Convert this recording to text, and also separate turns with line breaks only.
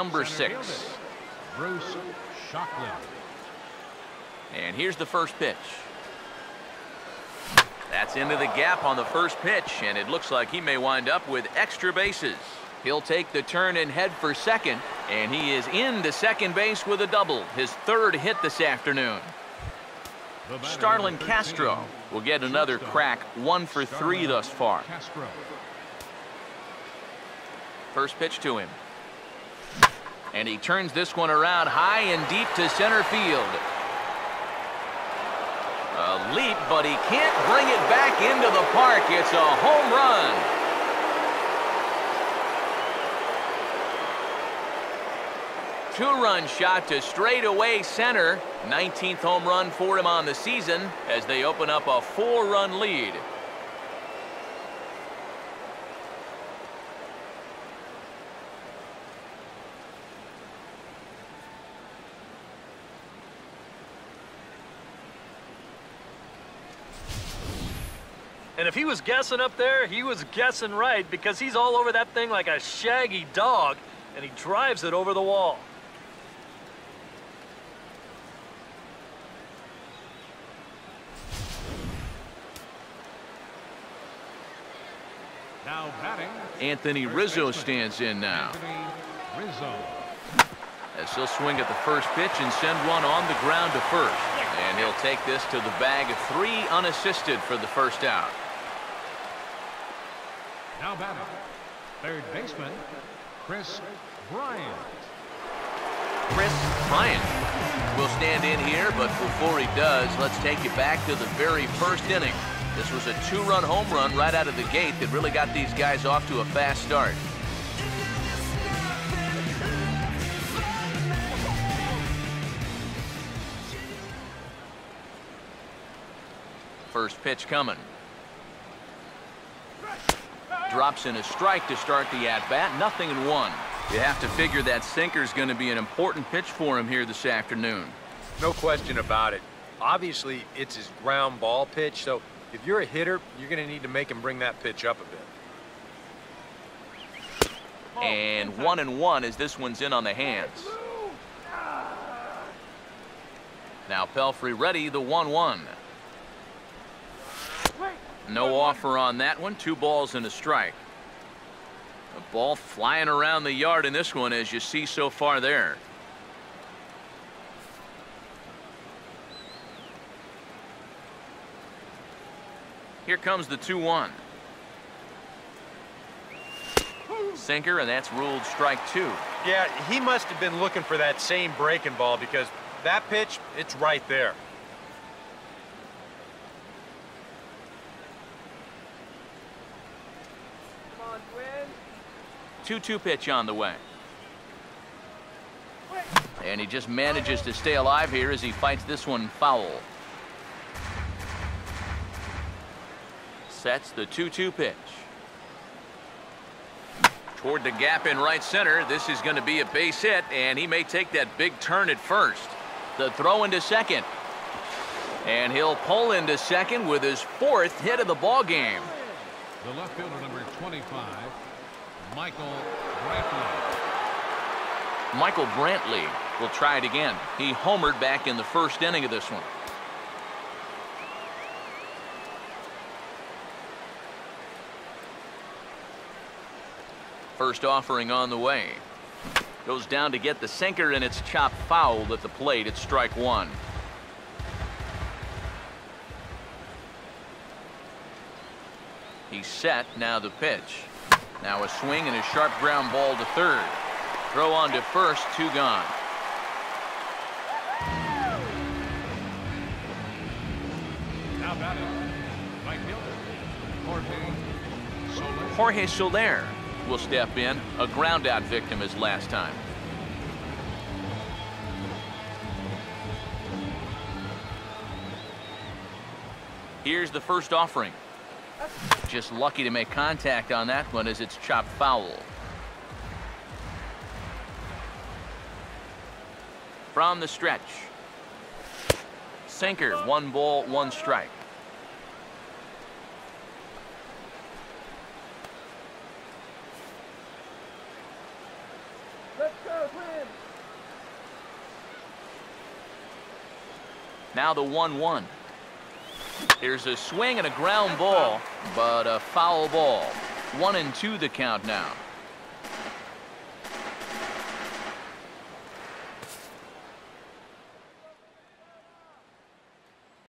number six.
Bruce Shockley.
And here's the first pitch. That's into the gap on the first pitch, and it looks like he may wind up with extra bases. He'll take the turn and head for second, and he is in into second base with a double, his third hit this afternoon. Starlin Castro will get another crack, one for three thus far.
Castro.
First pitch to him. And he turns this one around high and deep to center field. A leap, but he can't bring it back into the park. It's a home run. Two-run shot to straightaway center. 19th home run for him on the season as they open up a four-run lead.
If he was guessing up there, he was guessing right because he's all over that thing like a shaggy dog, and he drives it over the wall.
Now batting.
Anthony Rizzo stands in now.
Rizzo.
As he'll swing at the first pitch and send one on the ground to first. And he'll take this to the bag of three unassisted for the first out.
Now batting. Third baseman. Kris Bryant.
Kris Bryant will stand in here, but before he does, let's take you back to the very first inning. This was a two-run home run right out of the gate that really got these guys off to a fast start. First pitch coming. Drops in a strike to start the at-bat. Nothing in one. You have to figure that sinker's going to be an important pitch for him here this afternoon.
No question about it. Obviously, it's his ground ball pitch, so if you're a hitter, you're going to need to make him bring that pitch up a bit.
And one and one as this one's in on the hands. Now Pelfrey ready, the 1-1. No offer on that one. Two balls and a strike. A ball flying around the yard in this one as you see so far there. Here comes the 2-1. Sinker, and that's ruled strike two.
Yeah, he must have been looking for that same breaking ball because that pitch, it's right there.
2-2 pitch on the way. And he just manages to stay alive here as he fights this one foul. Sets the 2-2 pitch. Toward the gap in right center. This is going to be a base hit, and he may take that big turn at first. The throw into second. And he'll pull into second with his fourth hit of the ball game.
The left fielder number 25, Michael Brantley.
Michael Brantley will try it again. He homered back in the first inning of this one. First offering on the way. Goes down to get the sinker, and it's chopped foul at the plate. It's strike one. He's set. Now the pitch. Now a swing and a sharp ground ball to third. Throw on to first. Two gone.
Now batting. Fielder. Jorge Soler.
Jorge Soler will step in. A ground out victim as last time. Here's the first offering. Just lucky to make contact on that one as it's chopped foul. From the stretch. Sinker, one ball, one strike. Let's go win. Now the 1-1. Here's a swing and a ground ball, but a foul ball. One and two the count now.